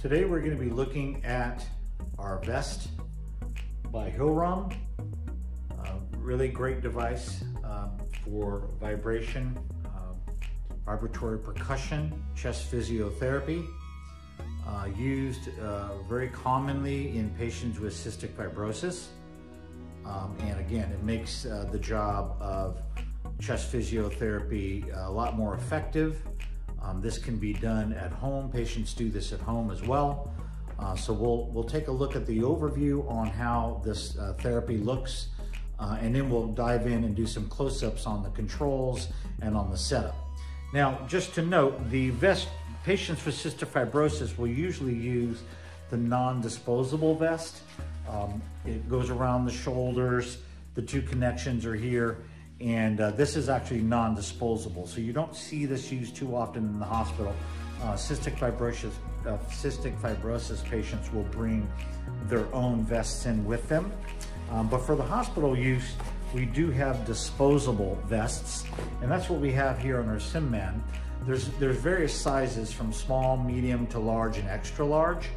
Today we're going to be looking at our vest by Hillrom. Uh, really great device um, for vibration, uh, vibratory percussion, chest physiotherapy. Uh, used uh, very commonly in patients with cystic fibrosis. Um, and again, it makes uh, the job of chest physiotherapy a lot more effective um, this can be done at home. Patients do this at home as well. Uh, so we'll, we'll take a look at the overview on how this uh, therapy looks, uh, and then we'll dive in and do some close-ups on the controls and on the setup. Now, just to note, the vest patients with cystic fibrosis will usually use the non-disposable vest. Um, it goes around the shoulders, the two connections are here, and uh, this is actually non-disposable. So you don't see this used too often in the hospital. Uh, cystic fibrosis, uh, cystic fibrosis patients will bring their own vests in with them. Um, but for the hospital use, we do have disposable vests, and that's what we have here on our SimMan. There's, there's various sizes from small, medium to large and extra large.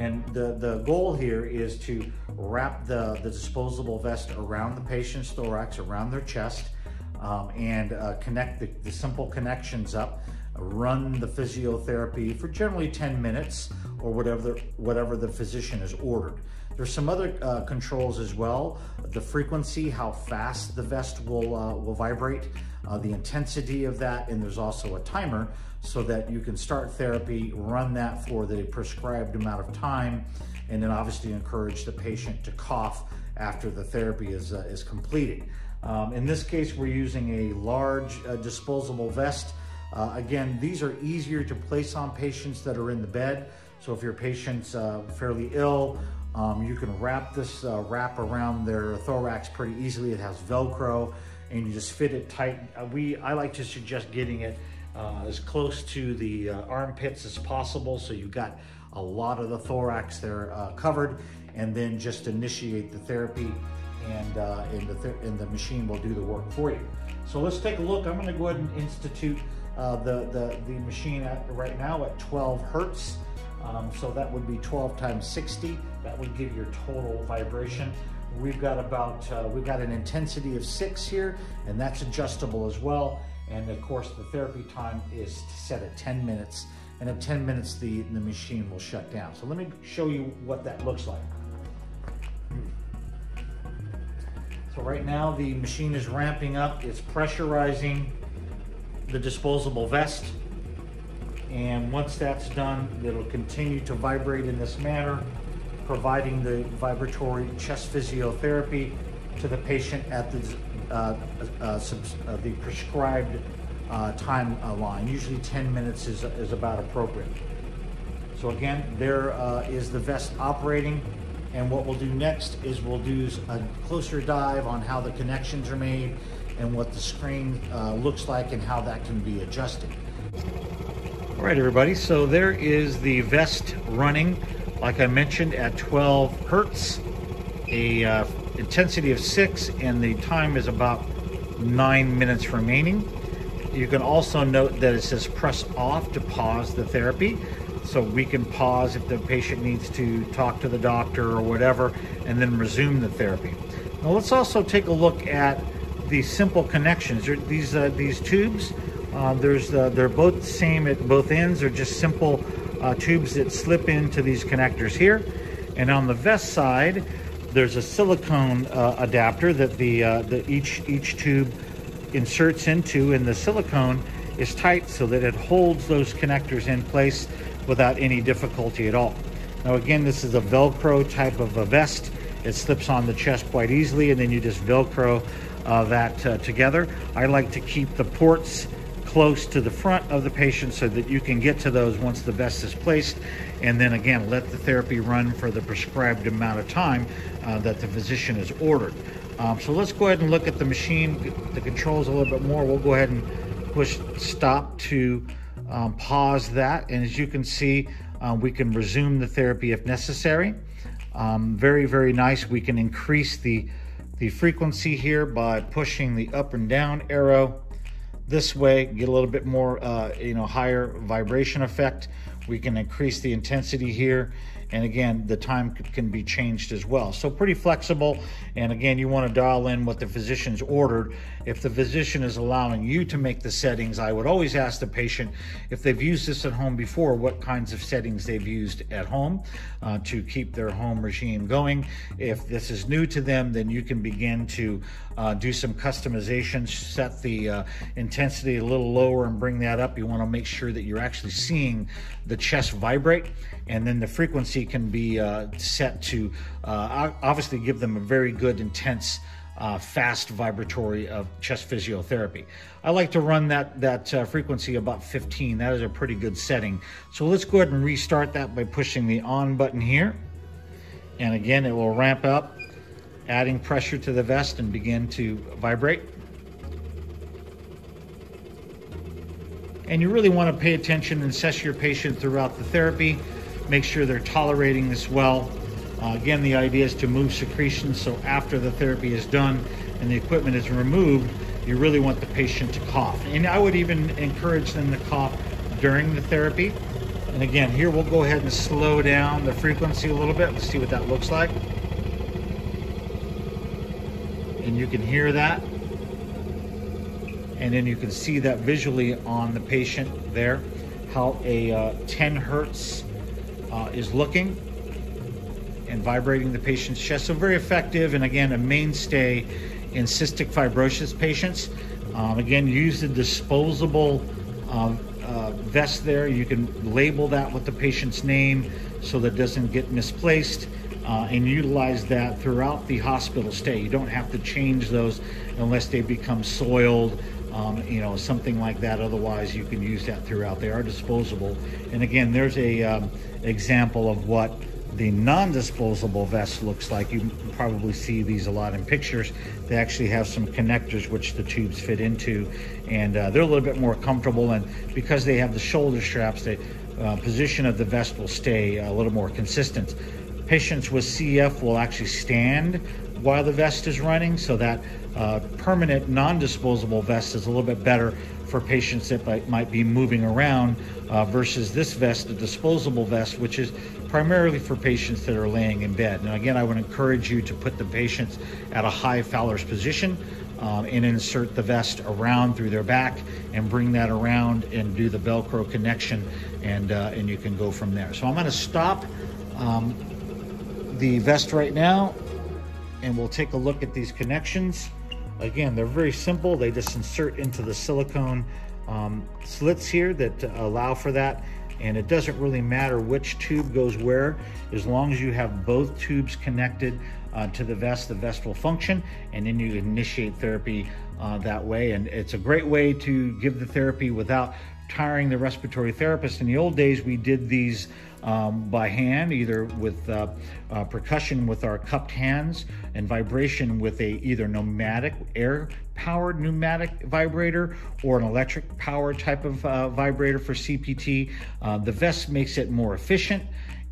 And the, the goal here is to wrap the, the disposable vest around the patient's thorax, around their chest, um, and uh, connect the, the, simple connections up, run the physiotherapy for generally 10 minutes or whatever whatever the physician has ordered. There's some other uh, controls as well. The frequency, how fast the vest will, uh, will vibrate, uh, the intensity of that, and there's also a timer so that you can start therapy, run that for the prescribed amount of time, and then obviously encourage the patient to cough after the therapy is, uh, is completed. Um, in this case, we're using a large uh, disposable vest. Uh, again, these are easier to place on patients that are in the bed. So if your patient's fairly ill, um, you can wrap this uh, wrap around their thorax pretty easily. It has Velcro and you just fit it tight. Uh, we I like to suggest getting it uh, as close to the armpits as possible so you've got a lot of the thorax there covered and then just initiate the therapy and, uh, and, the th and the machine will do the work for you. So let's take a look. I'm gonna go ahead and institute uh, the, the, the machine at, right now at 12 Hertz. Um, so that would be 12 times 60. That would give your total vibration. We've got about, uh, we've got an intensity of six here, and that's adjustable as well. And of course, the therapy time is set at 10 minutes. And at 10 minutes, the, the machine will shut down. So let me show you what that looks like. So right now the machine is ramping up, it's pressurizing the disposable vest. And once that's done, it'll continue to vibrate in this manner, providing the vibratory chest physiotherapy to the patient at the, uh, uh, uh, the prescribed uh, time line. Usually 10 minutes is, is about appropriate. So again, there uh, is the vest operating. And what we'll do next is we'll do a closer dive on how the connections are made and what the screen uh, looks like and how that can be adjusted. All right, everybody, so there is the vest running, like I mentioned, at 12 Hertz, a uh, intensity of six, and the time is about nine minutes remaining. You can also note that it says press off to pause the therapy so we can pause if the patient needs to talk to the doctor or whatever, and then resume the therapy. Now let's also take a look at the simple connections. These uh, these tubes, uh, there's uh, they're both same at both ends. They're just simple uh, tubes that slip into these connectors here. And on the vest side, there's a silicone uh, adapter that the, uh, the each each tube inserts into, and the silicone is tight so that it holds those connectors in place without any difficulty at all. Now again, this is a Velcro type of a vest. It slips on the chest quite easily and then you just Velcro uh, that together. I like to keep the ports close to the front of the patient so that you can get to those once the vest is placed and then again let the therapy run for the prescribed amount of time uh, that the physician has ordered. Um, so let's go ahead and look at the machine, the controls a little bit more. We'll go ahead and push stop to um, pause that. And as you can see, uh, we can resume the therapy if necessary. Um, very, very nice. We can increase the, the frequency here by pushing the up and down arrow this way, get a little bit more, uh, you know, higher vibration effect. We can increase the intensity here. And again, the time can be changed as well. So pretty flexible. And again, you want to dial in what the physician's ordered. If the physician is allowing you to make the settings, I would always ask the patient if they've used this at home before, what kinds of settings they've used at home uh, to keep their home regime going. If this is new to them, then you can begin to uh, do some customization, set the uh, intensity a little lower and bring that up. You want to make sure that you're actually seeing the chest vibrate, and then the frequency can be uh, set to uh, obviously give them a very good, intense. Uh, fast vibratory of chest physiotherapy. I like to run that that uh, frequency about 15. That is a pretty good setting. So let's go ahead and restart that by pushing the on button here. And again, it will ramp up, adding pressure to the vest and begin to vibrate. And you really want to pay attention and assess your patient throughout the therapy. Make sure they're tolerating this well. Uh, again, the idea is to move secretions so after the therapy is done and the equipment is removed, you really want the patient to cough. And I would even encourage them to cough during the therapy. And again, here we'll go ahead and slow down the frequency a little bit. Let's see what that looks like. And you can hear that and then you can see that visually on the patient there how a uh, 10 hertz uh, is looking and vibrating the patient's chest. So very effective and again a mainstay in cystic fibrosis patients. Um, again use the disposable uh, uh, vest there. You can label that with the patient's name so that doesn't get misplaced uh, and utilize that throughout the hospital stay. You don't have to change those unless they become soiled um, you know, something like that. Otherwise, you can use that throughout. They are disposable. And again, there's a um, example of what the non-disposable vest looks like. You probably see these a lot in pictures. They actually have some connectors which the tubes fit into, and uh, they're a little bit more comfortable. And because they have the shoulder straps, the uh, position of the vest will stay a little more consistent. Patients with CF will actually stand while the vest is running, so that uh, permanent non-disposable vest is a little bit better for patients that might, might be moving around uh, versus this vest, the disposable vest, which is primarily for patients that are laying in bed. Now, again, I would encourage you to put the patients at a high Fowler's position um, and insert the vest around through their back and bring that around and do the Velcro connection, and uh, and you can go from there. So I'm going to stop um, the vest right now, and we'll take a look at these connections. Again, they're very simple. They just insert into the silicone um, slits here that allow for that. And it doesn't really matter which tube goes where, as long as you have both tubes connected uh, to the vest, the vest will function, and then you initiate therapy uh, that way. And it's a great way to give the therapy without tiring the respiratory therapist. In the old days, we did these um, by hand, either with uh, uh, percussion with our cupped hands and vibration with a either pneumatic air powered pneumatic vibrator or an electric power type of uh, vibrator for CPT. Uh, the vest makes it more efficient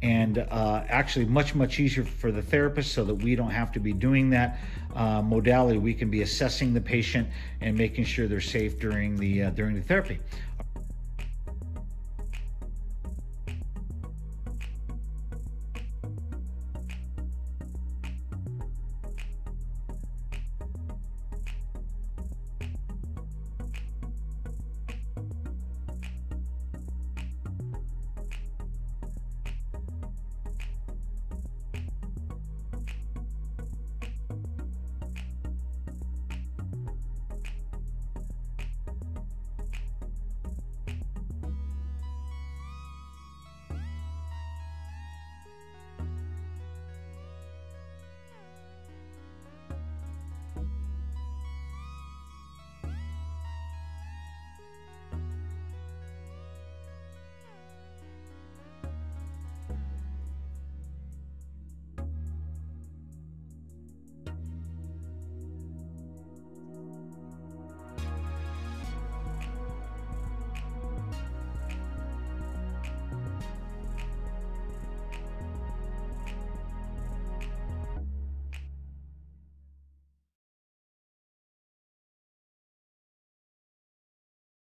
and uh, actually much much easier for the therapist so that we don't have to be doing that uh, modality we can be assessing the patient and making sure they're safe during the uh, during the therapy